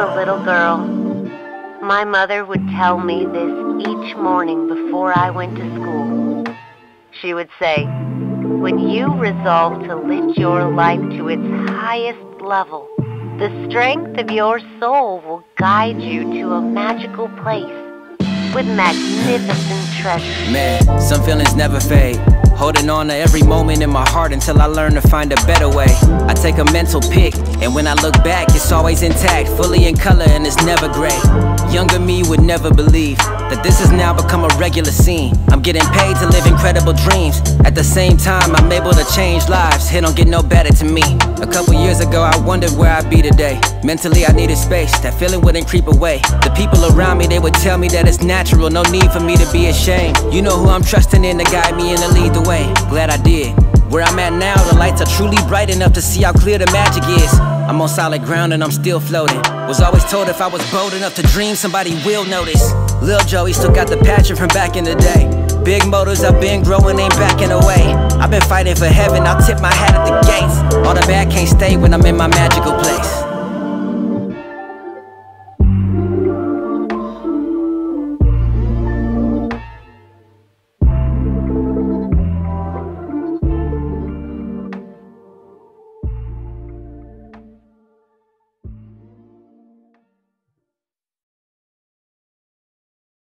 a little girl, my mother would tell me this each morning before I went to school. She would say, when you resolve to lift your life to its highest level, the strength of your soul will guide you to a magical place with magnificent treasures. Man, some feelings never fade. Holding on to every moment in my heart until I learn to find a better way. I take a mental pick, and when I look back, it's always intact, fully in color, and it's never gray. Younger me would never believe that this has now become a regular scene. I'm getting paid to live incredible dreams. At the same time, I'm able to change lives. It don't get no better to me. A couple years ago, I wondered where I'd be today. Mentally, I needed space. That feeling wouldn't creep away. The people around me, they would tell me that it's natural. No need for me to be ashamed. You know who I'm trusting in to guide me and to lead the way Glad I did. Where I'm at now, the lights are truly bright enough to see how clear the magic is. I'm on solid ground and I'm still floating. Was always told if I was bold enough to dream, somebody will notice. Lil Joey still got the passion from back in the day. Big motors I've been growing, ain't backing away. I've been fighting for heaven, I'll tip my hat at the gates. All the bad can't stay when I'm in my magical place.